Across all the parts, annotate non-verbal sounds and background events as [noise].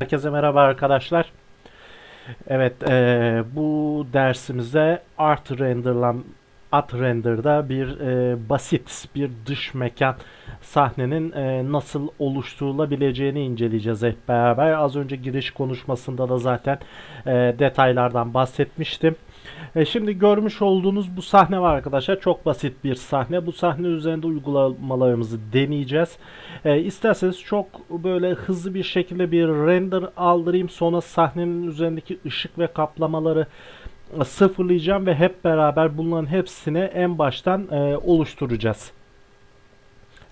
Herkese merhaba arkadaşlar. Evet, eee, bu dersimizde Art Render'la Art Render'da bir eee, basit bir dış mekan sahnenin eee, nasıl oluşturulabileceğini inceleyeceğiz hep beraber. Az önce giriş konuşmasında da zaten eee, detaylardan bahsetmiştim. E, şimdi görmüş olduğunuz bu sahne var arkadaşlar. Çok basit bir sahne. Bu sahne üzerinde uygulamalarımızı deneyeceğiz. E, isterseniz çok böyle hızlı bir şekilde bir render aldırayım. Sonra sahnenin üzerindeki ışık ve kaplamaları e, sıfırlayacağım ve hep beraber bunların hepsini en baştan e, oluşturacağız.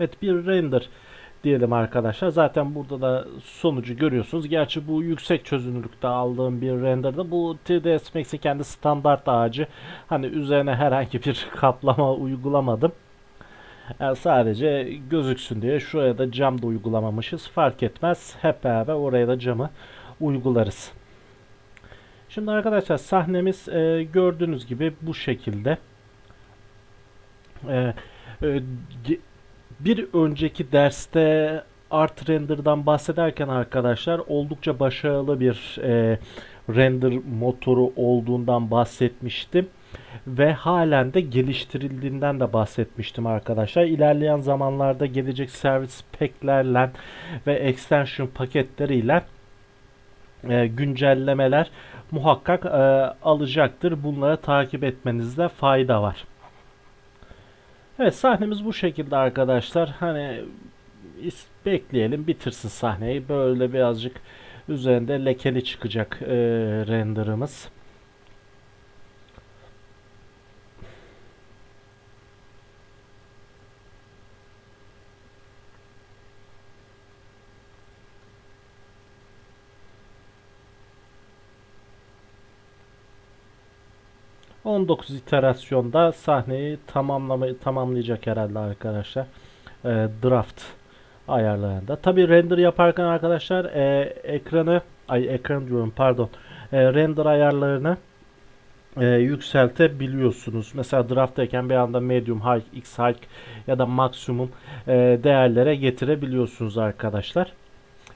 Evet bir render diyelim arkadaşlar. Zaten burada da sonucu görüyorsunuz. Gerçi bu yüksek çözünürlükte aldığım bir renderda bu 3ds Max'in kendi standart ağacı. Hani üzerine herhangi bir [laughs] kaplama uygulamadım. Yani sadece gözüksün diye şuraya da cam da uygulamamışız. Fark etmez. Hep beraber oraya da camı uygularız. Şimdi arkadaşlar sahnemiz e, gördüğünüz gibi bu şekilde. E, e, bir önceki derste Art Render'dan bahsederken arkadaşlar oldukça başarılı bir e, render motoru olduğundan bahsetmiştim ve halen de geliştirildiğinden de bahsetmiştim arkadaşlar. İlerleyen zamanlarda gelecek servis pack'lerle ve extension paketleriyle e, güncellemeler muhakkak e, alacaktır. Bunları takip etmenizde fayda var. Evet sahnemiz bu şekilde arkadaşlar. Hani bekleyelim bitirsin sahneyi. Böyle birazcık üzerinde lekeli çıkacak e, renderımız. ...19 iterasyonda sahneyi tamamlamayı tamamlayacak herhalde arkadaşlar. E, draft ayarlarında. Tabi render yaparken arkadaşlar e, ekranı ay ekran diyorum pardon e, render ayarlarını e, yükseltebiliyorsunuz. Mesela drafttayken bir anda medium, high, x high ya da maksimum e, değerlere getirebiliyorsunuz arkadaşlar.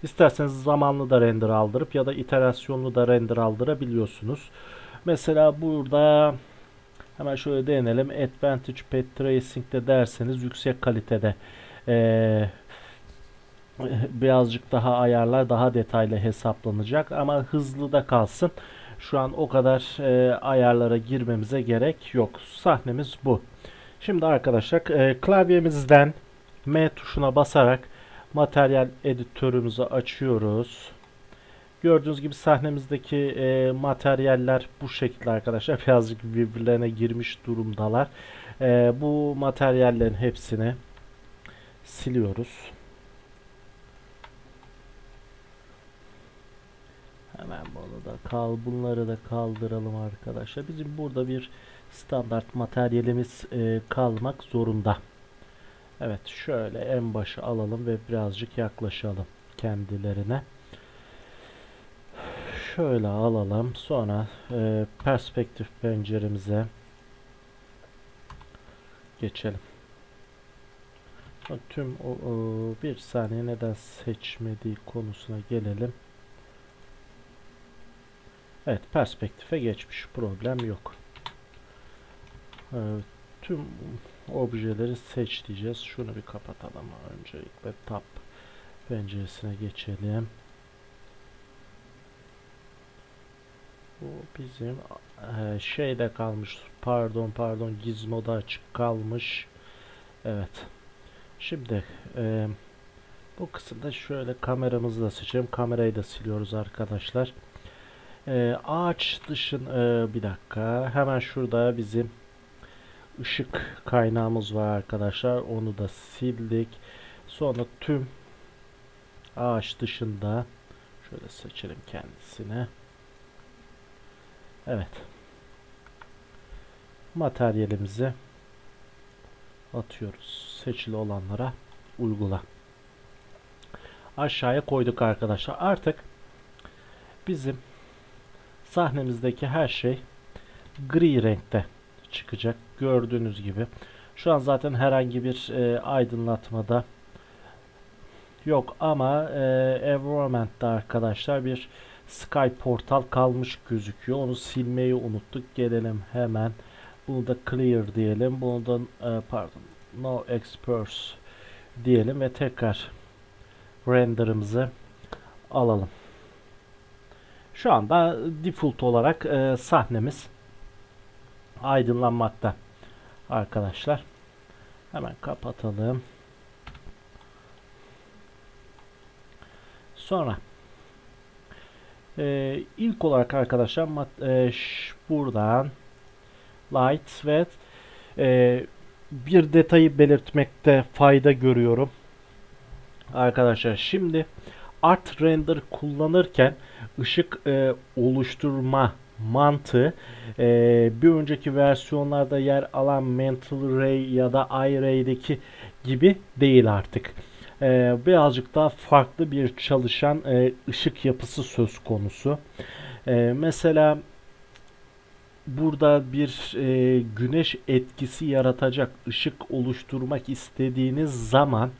İsterseniz zamanlı da render aldırıp ya da iterasyonlu da render aldırabiliyorsunuz. Mesela burada hemen şöyle deneyelim. Advantage Path Tracing'de derseniz yüksek kalitede e, birazcık daha ayarlar daha detaylı hesaplanacak ama hızlı da kalsın. Şu an o kadar e, ayarlara girmemize gerek yok. Sahnemiz bu. Şimdi arkadaşlar e, klavyemizden M tuşuna basarak materyal editörümüzü açıyoruz. Gördüğünüz gibi sahnemizdeki e, materyaller bu şekilde arkadaşlar. [laughs] Birazcık birbirlerine girmiş durumdalar. E, bu materyallerin hepsini siliyoruz. Hemen bunu da kal, bunları da kaldıralım arkadaşlar. Bizim burada bir standart materyalimiz e, kalmak zorunda. Evet, şöyle en başa alalım ve birazcık yaklaşalım kendilerine. Şöyle alalım. Sonra e, perspektif penceremize geçelim. Tüm o, o, bir saniye neden seçmediği konusuna gelelim. Evet perspektife geçmiş. Problem yok. Ee, tüm objeleri seç diyeceğiz. Şunu bir kapatalım. Öncelikle tab penceresine geçelim. Bu bizim e, şeyde kalmış. Pardon pardon gizmoda açık kalmış. Evet. Şimdi e, bu kısımda şöyle kameramızı da seçelim. Kamerayı da siliyoruz arkadaşlar. Ee, ağaç dışın ee, bir dakika hemen şurada bizim ışık kaynağımız var arkadaşlar onu da sildik sonra tüm ağaç dışında şöyle seçelim kendisine evet materyalimizi atıyoruz seçili olanlara uygula aşağıya koyduk arkadaşlar artık bizim sahnemizdeki her şey gri renkte çıkacak. Gördüğünüz gibi. Şu an zaten herhangi bir e, aydınlatmada yok ama e, Environment'ta arkadaşlar bir Sky Portal kalmış gözüküyor. Onu silmeyi unuttuk. Gelelim hemen. Bunu da clear diyelim. Bunu da e, pardon no experts diyelim ve tekrar render'ımızı alalım. Şu anda default olarak e, sahnemiz aydınlanmakta arkadaşlar. Hemen kapatalım. Sonra e, ilk olarak arkadaşlar e, buradan light ve e, bir detayı belirtmekte fayda görüyorum. Arkadaşlar şimdi art render kullanırken ışık e, oluşturma mantığı e, bir önceki versiyonlarda yer alan Mental Ray ya da iRay'deki gibi değil artık. E, birazcık daha farklı bir çalışan e, ışık yapısı söz konusu. E, mesela burada bir e, güneş etkisi yaratacak ışık oluşturmak istediğiniz zaman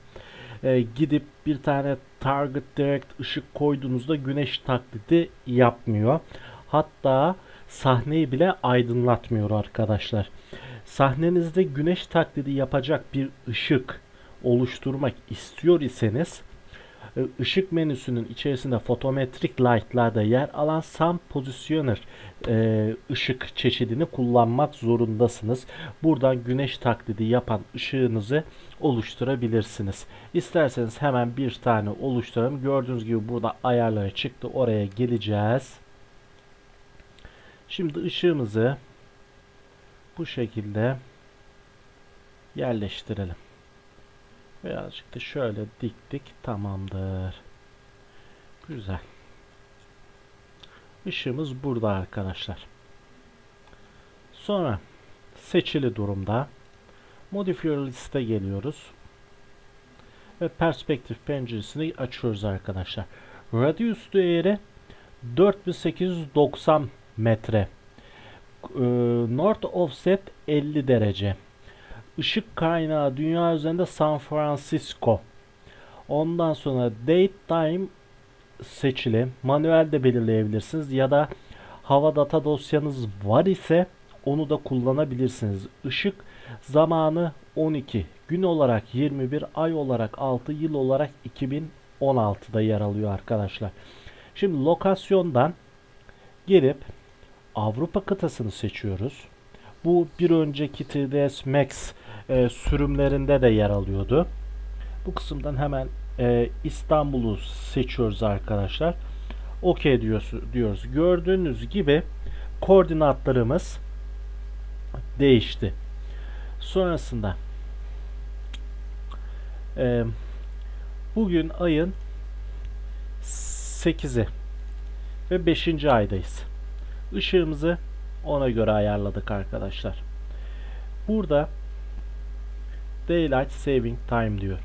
e, gidip bir tane target direct ışık koyduğunuzda güneş taklidi yapmıyor. Hatta sahneyi bile aydınlatmıyor arkadaşlar. Sahnenizde güneş taklidi yapacak bir ışık oluşturmak istiyor iseniz e, ışık menüsünün içerisinde fotometrik light'larda yer alan Sun Positioner e, ışık çeşidini kullanmak zorundasınız. Buradan güneş taklidi yapan ışığınızı oluşturabilirsiniz. İsterseniz hemen bir tane oluşturalım. Gördüğünüz gibi burada ayarlara çıktı. Oraya geleceğiz. Şimdi ışığımızı bu şekilde yerleştirelim. Birazcık da şöyle diktik. Tamamdır. Güzel. Işığımız burada arkadaşlar. Sonra seçili durumda Modifier liste geliyoruz. Ve perspektif penceresini açıyoruz arkadaşlar. Radius değeri 4890 metre. Ee, North offset 50 derece. Işık kaynağı dünya üzerinde San Francisco. Ondan sonra date time seçili. Manuel de belirleyebilirsiniz ya da hava data dosyanız var ise onu da kullanabilirsiniz. Işık zamanı 12, gün olarak 21, ay olarak 6, yıl olarak 2016'da yer alıyor arkadaşlar. Şimdi lokasyondan gelip Avrupa kıtasını seçiyoruz. Bu bir önceki 3ds Max e, sürümlerinde de yer alıyordu. Bu kısımdan hemen e, İstanbul'u seçiyoruz arkadaşlar. OK diyoruz. Gördüğünüz gibi koordinatlarımız değişti. Sonrasında e, bugün ayın 8'i ve 5. aydayız. Işığımızı ona göre ayarladık arkadaşlar. Burada Daylight Saving Time diyor.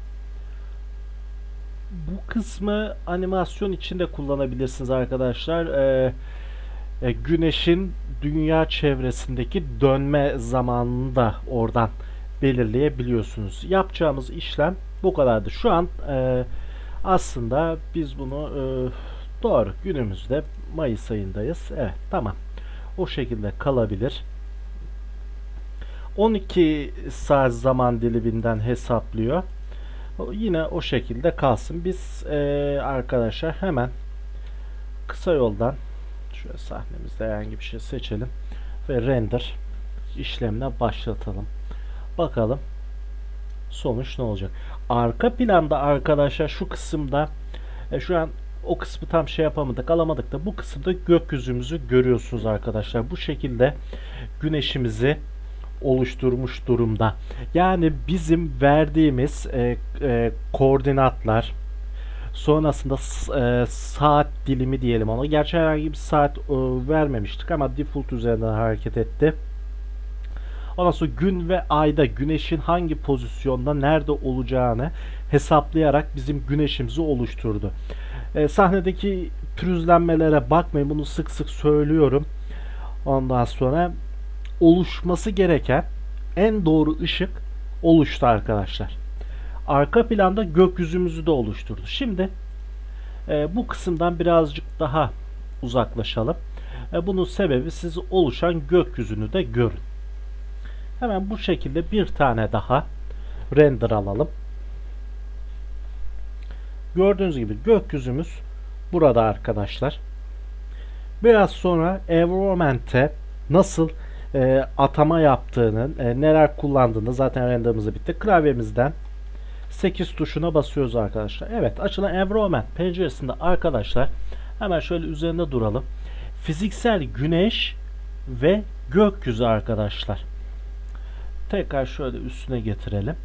Bu kısmı animasyon içinde kullanabilirsiniz arkadaşlar. Ee, e, güneşin dünya çevresindeki dönme zamanını da oradan belirleyebiliyorsunuz. Yapacağımız işlem bu kadardı. Şu an e, aslında biz bunu e, doğru günümüzde Mayıs ayındayız. Evet tamam. O şekilde kalabilir. 12 saat zaman diliminden hesaplıyor. Yine o şekilde kalsın. Biz e, arkadaşlar hemen kısa yoldan şöyle sahnemizde herhangi bir şey seçelim ve render işlemine başlatalım. Bakalım sonuç ne olacak. Arka planda arkadaşlar şu kısımda e, şu an o kısmı tam şey yapamadık alamadık da bu kısımda gökyüzümüzü görüyorsunuz arkadaşlar. Bu şekilde güneşimizi oluşturmuş durumda. Yani bizim verdiğimiz e, e, koordinatlar sonrasında e, saat dilimi diyelim ona. Gerçi herhangi bir saat e, vermemiştik ama default üzerinden hareket etti. Ondan sonra gün ve ayda güneşin hangi pozisyonda nerede olacağını hesaplayarak bizim güneşimizi oluşturdu. E, sahnedeki pürüzlenmelere bakmayın bunu sık sık söylüyorum. Ondan sonra oluşması gereken en doğru ışık oluştu arkadaşlar. arka planda gökyüzümüzü de oluşturdu. Şimdi e, bu kısımdan birazcık daha uzaklaşalım. E, bunun sebebi siz oluşan gökyüzünü de görün. Hemen bu şekilde bir tane daha render alalım. Gördüğünüz gibi gökyüzümüz burada arkadaşlar. Biraz sonra environment'e nasıl e, atama yaptığını, e, neler kullandığını zaten renderımız bitti. Klavyemizden 8 tuşuna basıyoruz arkadaşlar. Evet açılan environment penceresinde arkadaşlar hemen şöyle üzerinde duralım. Fiziksel güneş ve gökyüzü arkadaşlar. Tekrar şöyle üstüne getirelim.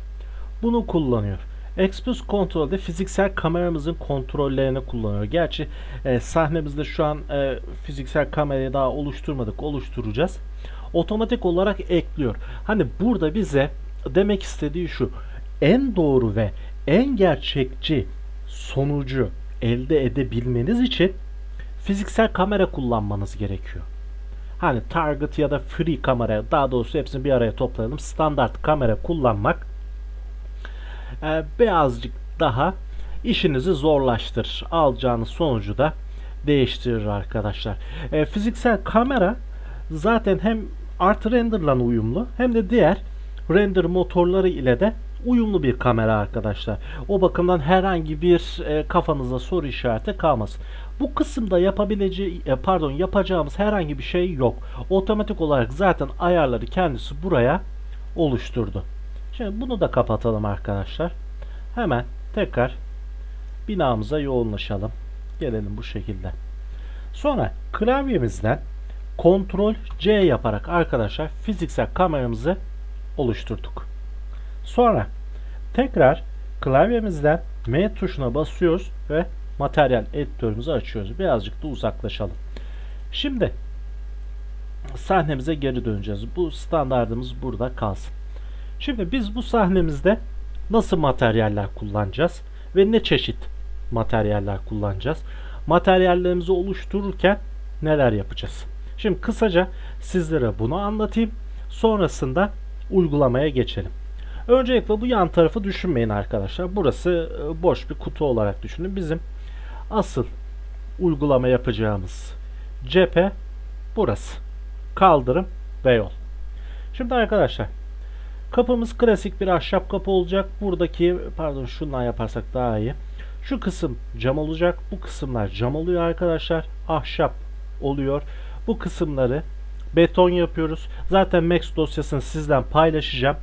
Bunu kullanıyor. Expose Control'de fiziksel kameramızın kontrollerini kullanıyor. Gerçi e, sahnemizde şu an e, fiziksel kamerayı daha oluşturmadık. Oluşturacağız. Otomatik olarak ekliyor. Hani burada bize demek istediği şu. En doğru ve en gerçekçi sonucu elde edebilmeniz için fiziksel kamera kullanmanız gerekiyor. Hani target ya da free kamera daha doğrusu hepsini bir araya toplayalım. Standart kamera kullanmak e, birazcık daha işinizi zorlaştırır. Alacağınız sonucu da değiştirir arkadaşlar. E, fiziksel kamera zaten hem Art Render'la uyumlu hem de diğer render motorları ile de uyumlu bir kamera arkadaşlar. O bakımdan herhangi bir e, kafanıza soru işareti kalmasın. Bu kısımda yapabileceği e, pardon yapacağımız herhangi bir şey yok. Otomatik olarak zaten ayarları kendisi buraya oluşturdu. Şimdi bunu da kapatalım arkadaşlar. Hemen tekrar binamıza yoğunlaşalım. Gelelim bu şekilde. Sonra klavyemizden Ctrl C yaparak arkadaşlar fiziksel kameramızı oluşturduk. Sonra tekrar klavyemizden M tuşuna basıyoruz ve materyal editörümüzü açıyoruz. Birazcık da uzaklaşalım. Şimdi sahnemize geri döneceğiz. Bu standartımız burada kalsın. Şimdi biz bu sahnemizde nasıl materyaller kullanacağız ve ne çeşit materyaller kullanacağız? Materyallerimizi oluştururken neler yapacağız? Şimdi kısaca sizlere bunu anlatayım. Sonrasında uygulamaya geçelim. Öncelikle bu yan tarafı düşünmeyin arkadaşlar. Burası e, boş bir kutu olarak düşünün. Bizim asıl uygulama yapacağımız cephe burası. Kaldırım ve yol. Şimdi arkadaşlar kapımız klasik bir ahşap kapı olacak. Buradaki pardon şundan yaparsak daha iyi. Şu kısım cam olacak. Bu kısımlar cam oluyor arkadaşlar. Ahşap oluyor. Bu kısımları beton yapıyoruz. Zaten Max dosyasını sizden paylaşacağım.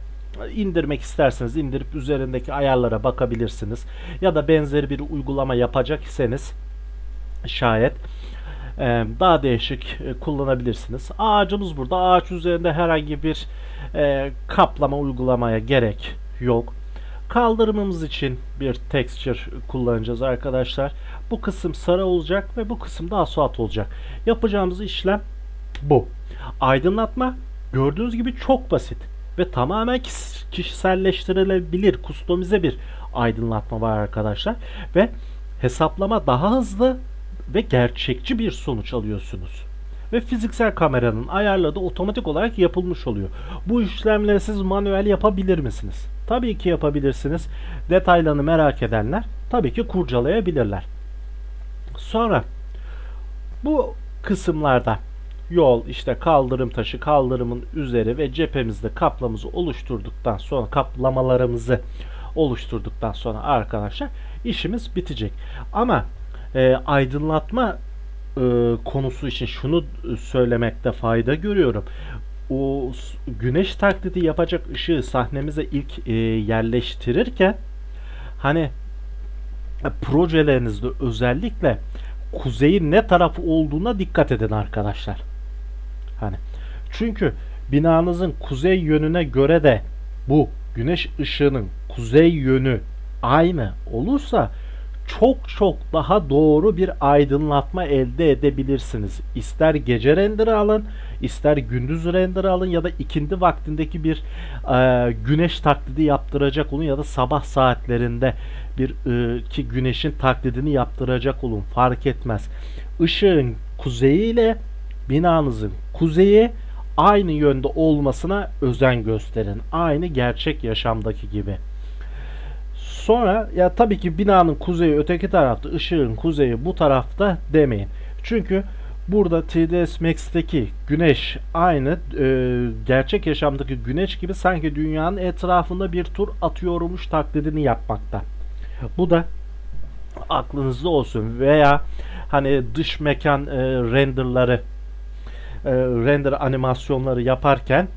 İndirmek isterseniz indirip üzerindeki ayarlara bakabilirsiniz. Ya da benzeri bir uygulama yapacak iseniz şayet e, daha değişik e, kullanabilirsiniz. Ağacımız burada. Ağaç üzerinde herhangi bir e, kaplama uygulamaya gerek yok. Kaldırımımız için bir texture kullanacağız arkadaşlar. Bu kısım sarı olacak ve bu kısım da asfalt olacak. Yapacağımız işlem bu. Aydınlatma gördüğünüz gibi çok basit ve tamamen kişiselleştirilebilir, kustomize bir aydınlatma var arkadaşlar ve hesaplama daha hızlı ve gerçekçi bir sonuç alıyorsunuz. Ve fiziksel kameranın ayarları da otomatik olarak yapılmış oluyor. Bu işlemleri siz manuel yapabilir misiniz? Tabii ki yapabilirsiniz. Detaylarını merak edenler tabii ki kurcalayabilirler. Sonra bu kısımlarda yol, işte kaldırım taşı, kaldırımın üzeri ve cephemizde kaplamızı oluşturduktan sonra kaplamalarımızı oluşturduktan sonra arkadaşlar işimiz bitecek. Ama e, aydınlatma e, konusu için şunu söylemekte fayda görüyorum. O güneş taklidi yapacak ışığı sahnemize ilk e, yerleştirirken hani e, projelerinizde özellikle kuzeyin ne tarafı olduğuna dikkat edin arkadaşlar. Hani çünkü binanızın kuzey yönüne göre de bu güneş ışığının kuzey yönü aynı olursa çok çok daha doğru bir aydınlatma elde edebilirsiniz. İster gece render alın, ister gündüz render alın ya da ikindi vaktindeki bir e, güneş taklidi yaptıracak olun ya da sabah saatlerinde bir e, ki güneşin taklidini yaptıracak olun fark etmez. Işığın kuzeyi ile binanızın kuzeyi aynı yönde olmasına özen gösterin. Aynı gerçek yaşamdaki gibi. Sonra ya tabii ki binanın kuzeyi öteki tarafta, ışığın kuzeyi bu tarafta demeyin. Çünkü burada TDS Max'teki güneş aynı e, gerçek yaşamdaki güneş gibi sanki dünyanın etrafında bir tur atıyormuş taklidini yapmakta. Bu da aklınızda olsun veya hani dış mekan e, renderları e, render animasyonları yaparken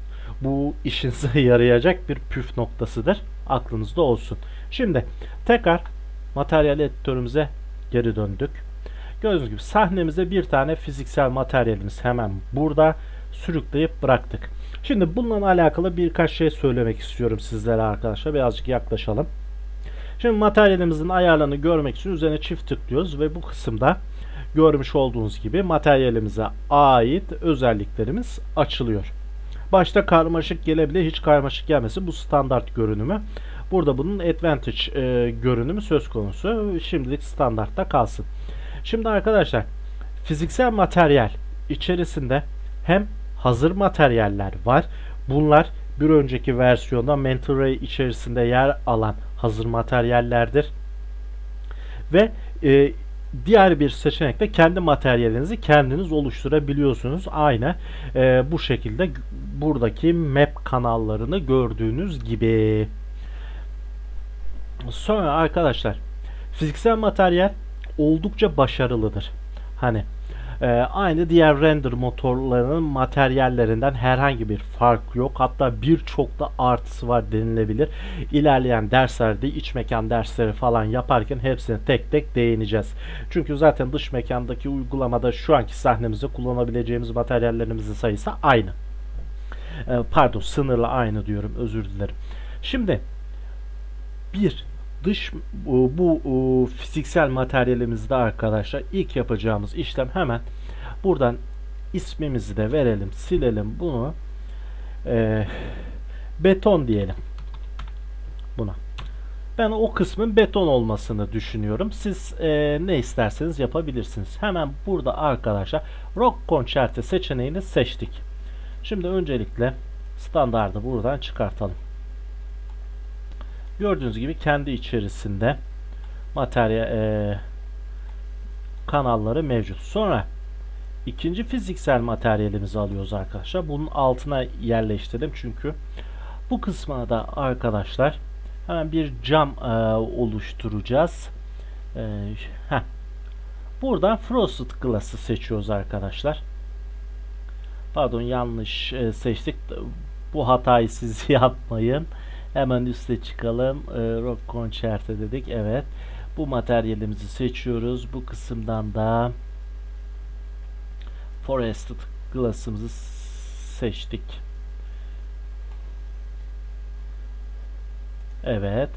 bu işinize [laughs] yarayacak bir püf noktasıdır. Aklınızda olsun. Şimdi tekrar materyal editörümüze geri döndük. Gördüğünüz gibi sahnemize bir tane fiziksel materyalimiz hemen burada sürükleyip bıraktık. Şimdi bununla alakalı birkaç şey söylemek istiyorum sizlere arkadaşlar. Birazcık yaklaşalım. Şimdi materyalimizin ayarlarını görmek için üzerine çift tıklıyoruz ve bu kısımda görmüş olduğunuz gibi materyalimize ait özelliklerimiz açılıyor. Başta karmaşık gelebilir, hiç karmaşık gelmesin. Bu standart görünümü. Burada bunun advantage e, görünümü söz konusu. Şimdilik standartta kalsın. Şimdi arkadaşlar fiziksel materyal içerisinde hem hazır materyaller var. Bunlar bir önceki versiyonda Mental Ray içerisinde yer alan hazır materyallerdir. Ve e, diğer bir seçenekte kendi materyalinizi kendiniz oluşturabiliyorsunuz. Aynı e, bu şekilde buradaki map kanallarını gördüğünüz gibi. Sonra arkadaşlar fiziksel materyal oldukça başarılıdır. Hani e, aynı diğer render motorlarının materyallerinden herhangi bir fark yok. Hatta birçok da artısı var denilebilir. İlerleyen derslerde iç mekan dersleri falan yaparken hepsine tek tek değineceğiz. Çünkü zaten dış mekandaki uygulamada şu anki sahnemizde kullanabileceğimiz materyallerimizin sayısı aynı. E, pardon sınırla aynı diyorum özür dilerim. Şimdi bir dış bu, bu fiziksel materyalimizde arkadaşlar ilk yapacağımız işlem hemen buradan ismimizi de verelim silelim bunu. E, beton diyelim buna. Ben o kısmın beton olmasını düşünüyorum. Siz e, ne isterseniz yapabilirsiniz. Hemen burada arkadaşlar rock concerto seçeneğini seçtik. Şimdi öncelikle standardı buradan çıkartalım Gördüğünüz gibi kendi içerisinde materyal e, kanalları mevcut. Sonra ikinci fiziksel materyalimizi alıyoruz arkadaşlar. Bunun altına yerleştirdim çünkü bu kısmına da arkadaşlar hemen bir cam e, oluşturacağız. E. Buradan Frosted Glass'ı seçiyoruz arkadaşlar. Pardon yanlış e, seçtik. Bu hatayı siz [laughs] yapmayın. Hemen üste çıkalım. E, rock Concerto dedik. Evet. Bu materyalimizi seçiyoruz. Bu kısımdan da Forested Glass'ımızı seçtik. Evet.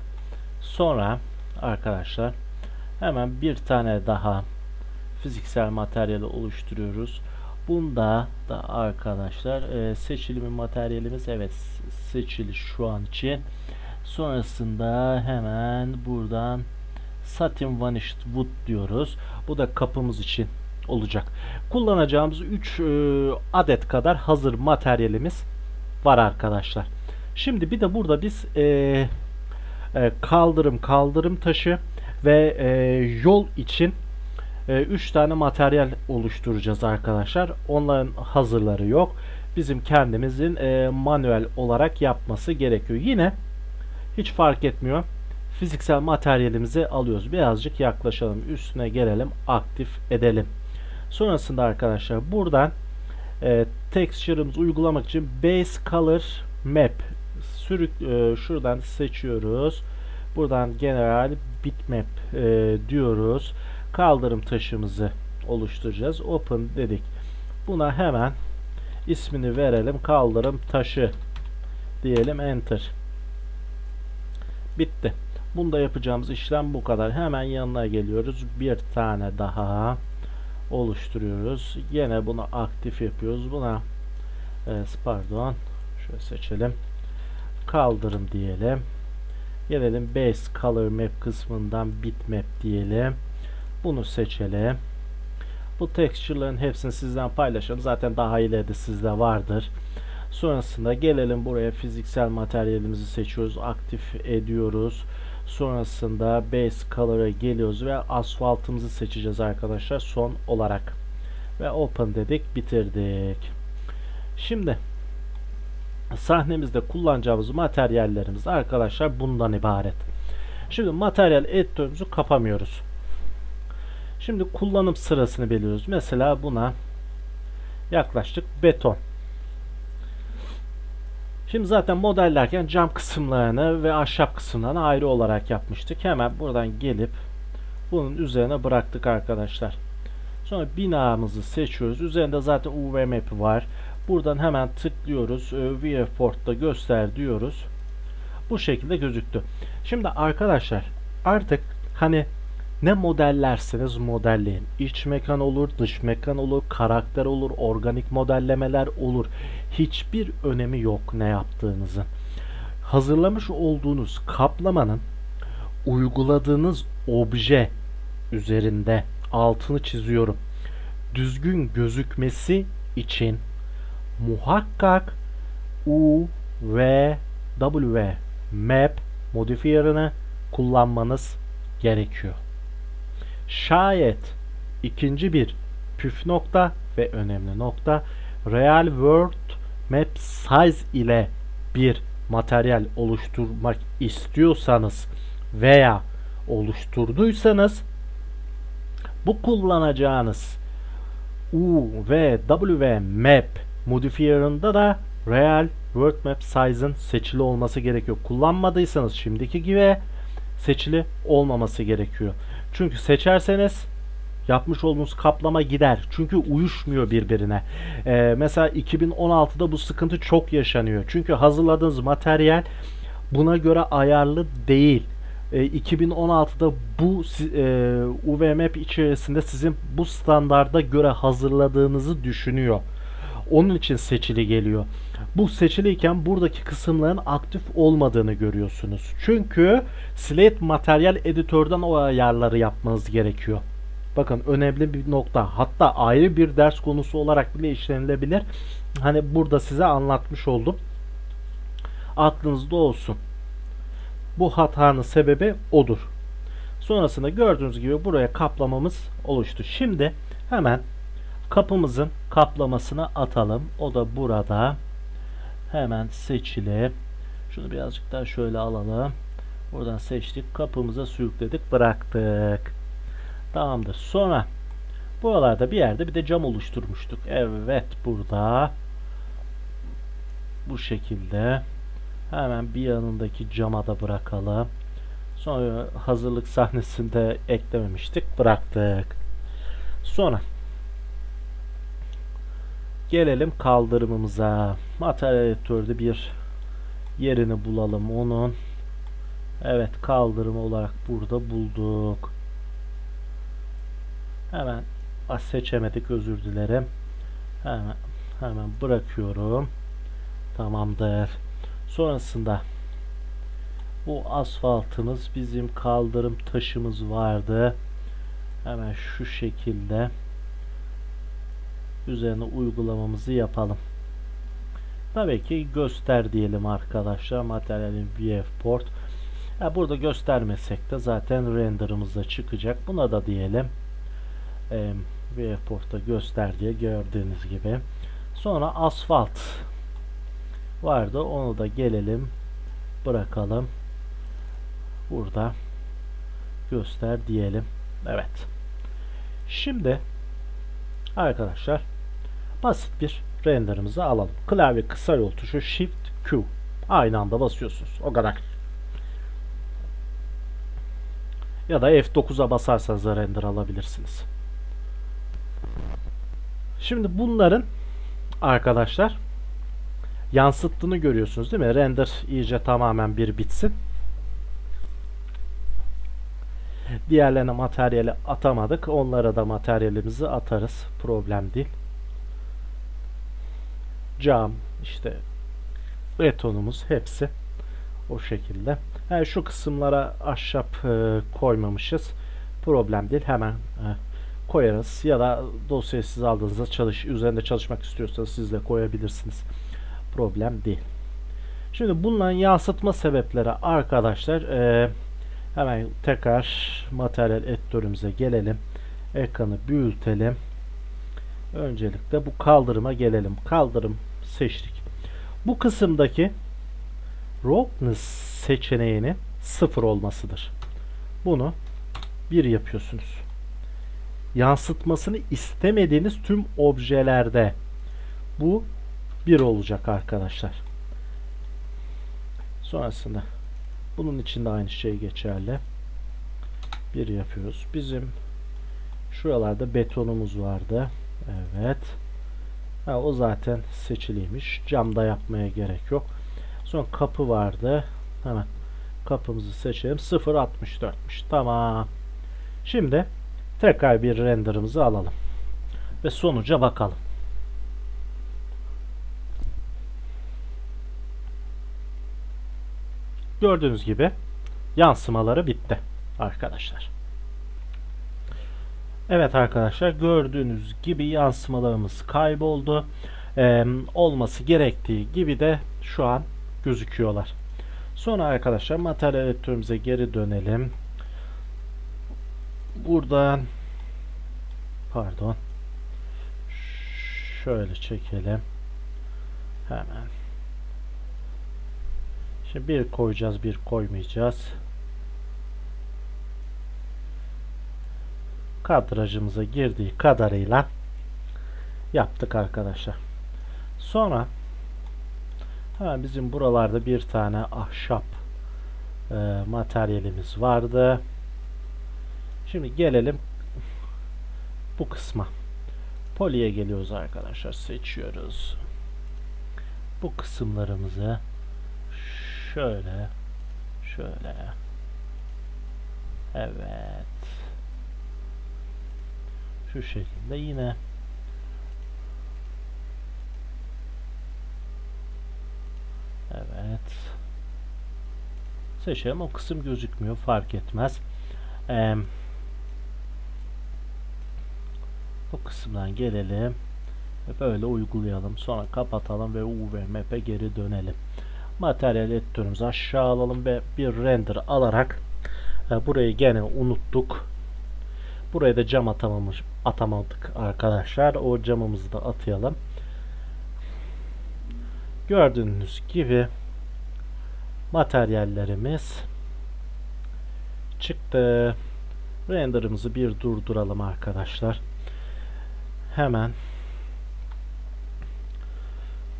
Sonra arkadaşlar hemen bir tane daha fiziksel materyali oluşturuyoruz. Bunda da arkadaşlar e, seçili materyalimiz evet seçili şu an için. Sonrasında hemen buradan satin vanished wood diyoruz. Bu da kapımız için olacak. Kullanacağımız 3 e, adet kadar hazır materyalimiz var arkadaşlar. Şimdi bir de burada biz e, e, kaldırım kaldırım taşı ve e, yol için 3 e, tane materyal oluşturacağız arkadaşlar. Onların hazırları yok. Bizim kendimizin e, manuel olarak yapması gerekiyor. Yine hiç fark etmiyor. Fiziksel materyalimizi alıyoruz. Birazcık yaklaşalım. Üstüne gelelim. Aktif edelim. Sonrasında arkadaşlar buradan e, texture'ımızı uygulamak için base color map sürük e, şuradan seçiyoruz. Buradan general bitmap e, diyoruz kaldırım taşımızı oluşturacağız. Open dedik. Buna hemen ismini verelim. Kaldırım taşı diyelim. Enter. Bitti. Bunda yapacağımız işlem bu kadar. Hemen yanına geliyoruz. Bir tane daha oluşturuyoruz. Yine bunu aktif yapıyoruz. Buna e, pardon şöyle seçelim. Kaldırım diyelim. Gelelim base color map kısmından bitmap diyelim. Bunu seçelim. Bu texture'ların hepsini sizden paylaşalım. Zaten daha ileride sizde vardır. Sonrasında gelelim buraya fiziksel materyalimizi seçiyoruz. Aktif ediyoruz. Sonrasında base color'a geliyoruz ve asfaltımızı seçeceğiz arkadaşlar son olarak. Ve open dedik bitirdik. Şimdi sahnemizde kullanacağımız materyallerimiz arkadaşlar bundan ibaret. Şimdi materyal editörümüzü kapamıyoruz. Şimdi kullanım sırasını belirliyoruz. Mesela buna yaklaştık beton. Şimdi zaten modellerken cam kısımlarını ve ahşap kısımlarını ayrı olarak yapmıştık. Hemen buradan gelip bunun üzerine bıraktık arkadaşlar. Sonra binamızı seçiyoruz. Üzerinde zaten UV map var. Buradan hemen tıklıyoruz. Ee, Viewport'ta göster diyoruz. Bu şekilde gözüktü. Şimdi arkadaşlar artık hani ne modellerseniz modelleyin. İç mekan olur, dış mekan olur, karakter olur, organik modellemeler olur. Hiçbir önemi yok ne yaptığınızın. Hazırlamış olduğunuz kaplamanın uyguladığınız obje üzerinde altını çiziyorum. Düzgün gözükmesi için muhakkak U V W map modifiyerını kullanmanız gerekiyor. Şayet ikinci bir püf nokta ve önemli nokta Real World Map Size ile bir materyal oluşturmak istiyorsanız veya oluşturduysanız bu kullanacağınız U ve W Map modifiyerında da Real World Map Size'ın seçili olması gerekiyor. Kullanmadıysanız şimdiki gibi seçili olmaması gerekiyor. Çünkü seçerseniz yapmış olduğunuz kaplama gider. Çünkü uyuşmuyor birbirine. Ee, mesela 2016'da bu sıkıntı çok yaşanıyor. Çünkü hazırladığınız materyal buna göre ayarlı değil. Ee, 2016'da bu e, UVMap içerisinde sizin bu standarda göre hazırladığınızı düşünüyor. Onun için seçili geliyor. Bu seçiliyken buradaki kısımların aktif olmadığını görüyorsunuz. Çünkü Slate materyal editörden o ayarları yapmanız gerekiyor. Bakın önemli bir nokta. Hatta ayrı bir ders konusu olarak bile işlenilebilir. Hani burada size anlatmış oldum. Aklınızda olsun. Bu hatanın sebebi odur. Sonrasında gördüğünüz gibi buraya kaplamamız oluştu. Şimdi hemen kapımızın kaplamasını atalım. O da burada. Hemen seçili. Şunu birazcık daha şöyle alalım. Buradan seçtik. Kapımıza sürükledik. Bıraktık. Tamamdır. Sonra buralarda bir yerde bir de cam oluşturmuştuk. Evet burada. Bu şekilde. Hemen bir yanındaki cama da bırakalım. Sonra hazırlık sahnesinde eklememiştik. Bıraktık. Sonra Gelelim kaldırımımıza. Materyal editörde bir yerini bulalım onun. Evet kaldırım olarak burada bulduk. Hemen seçemedik özür dilerim. Hemen hemen bırakıyorum. Tamamdır. Sonrasında bu asfaltımız bizim kaldırım taşımız vardı. Hemen şu şekilde üzerine uygulamamızı yapalım. Tabii ki göster diyelim arkadaşlar. Materyalin viewport. Ya burada göstermesek de zaten renderımızda çıkacak. Buna da diyelim. E, viewport'ta göster diye gördüğünüz gibi. Sonra asfalt vardı. Onu da gelelim bırakalım. Burada göster diyelim. Evet. Şimdi arkadaşlar basit bir renderimizi alalım. Klavye kısa yol tuşu Shift Q. Aynı anda basıyorsunuz. O kadar. Ya da F9'a basarsanız da render alabilirsiniz. Şimdi bunların arkadaşlar yansıttığını görüyorsunuz değil mi? Render iyice tamamen bir bitsin. Diğerlerine materyali atamadık. Onlara da materyalimizi atarız. Problem değil. Cam, işte betonumuz hepsi o şekilde. Yani şu kısımlara ahşap e, koymamışız. Problem değil. Hemen e, koyarız. Ya da dosyayı siz aldığınızda çalış, üzerinde çalışmak istiyorsanız siz de koyabilirsiniz. Problem değil. Şimdi bunların yansıtma sebepleri arkadaşlar eee Hemen tekrar materyal editörümüze gelelim. Ekranı büyütelim. Öncelikle bu kaldırıma gelelim. Kaldırım seçtik. Bu kısımdaki roughness seçeneğinin sıfır olmasıdır. Bunu bir yapıyorsunuz. Yansıtmasını istemediğiniz tüm objelerde bu bir olacak arkadaşlar. Sonrasında bunun için de aynı şey geçerli. Bir yapıyoruz. Bizim şuralarda betonumuz vardı. Evet. Ha, o zaten seçiliymiş. Camda yapmaya gerek yok. Son kapı vardı. Hemen kapımızı seçelim. 0.64'müş. Tamam. Şimdi tekrar bir renderımızı alalım. Ve sonuca bakalım. Gördüğünüz gibi yansımaları bitti arkadaşlar. Evet arkadaşlar gördüğünüz gibi yansımalarımız kayboldu. Ee, olması gerektiği gibi de şu an gözüküyorlar. Sonra arkadaşlar materyal editörümüze geri dönelim. Buradan pardon şöyle çekelim. Hemen. Şimdi bir koyacağız, bir koymayacağız. Kadrajımıza girdiği kadarıyla yaptık arkadaşlar. Sonra hemen bizim buralarda bir tane ahşap e, materyalimiz vardı. Şimdi gelelim bu kısma. Poliye geliyoruz arkadaşlar. Seçiyoruz. Bu kısımlarımızı şöyle şöyle evet şu şekilde yine evet. Seçelim. O kısım gözükmüyor. Fark etmez. Ee, bu kısımdan gelelim ve böyle uygulayalım. Sonra kapatalım ve UV map'e geri dönelim. Materyal editörümüzü aşağı alalım ve bir render alarak e, burayı gene unuttuk. Buraya da cam atamamış, atamadık arkadaşlar. O camımızı da atayalım. Gördüğünüz gibi materyallerimiz çıktı. Renderımızı bir durduralım arkadaşlar. Hemen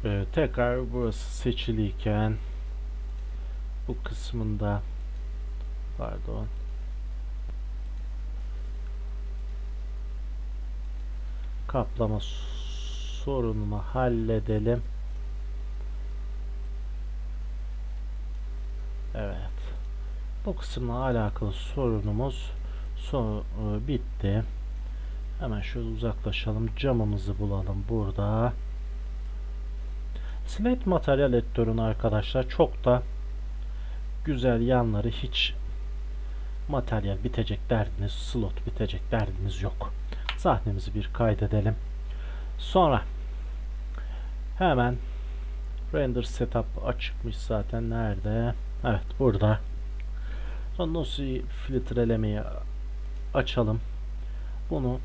ee, tekrar burası seçiliyken bu kısmında pardon kaplama sorunumu halledelim. Evet. Bu kısımla alakalı sorunumuz son, e, bitti. Hemen şöyle uzaklaşalım. Camımızı bulalım burada. Slate materyal editörün arkadaşlar çok da güzel yanları hiç materyal bitecek derdiniz, slot bitecek derdiniz yok. Sahnemizi bir kaydedelim. Sonra hemen render setup açıkmış zaten nerede? Evet burada. Sonra dosyayı filtrelemeyi açalım. Bunu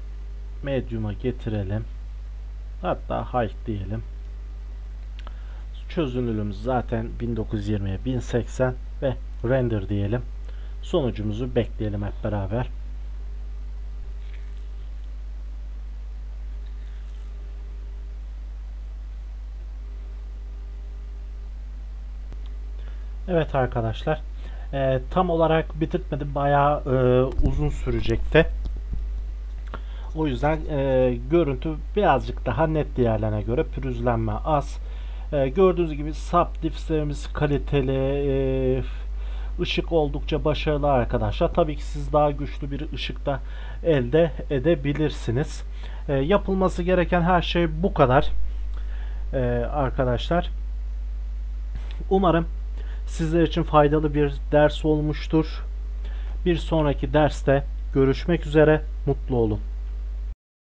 medium'a getirelim. Hatta high diyelim çözünürlüğümüz zaten 1920'ye 1080 ve render diyelim. Sonucumuzu bekleyelim hep beraber. Evet arkadaşlar e, tam olarak bitirtmedim bayağı e, uzun sürecekti. O yüzden e, görüntü birazcık daha net diğerlerine göre pürüzlenme az. E, gördüğünüz gibi sub diffslerimiz kaliteli, e, ışık oldukça başarılı arkadaşlar. Tabii ki siz daha güçlü bir ışıkta elde edebilirsiniz. E, yapılması gereken her şey bu kadar e, arkadaşlar. Umarım sizler için faydalı bir ders olmuştur. Bir sonraki derste görüşmek üzere. Mutlu olun.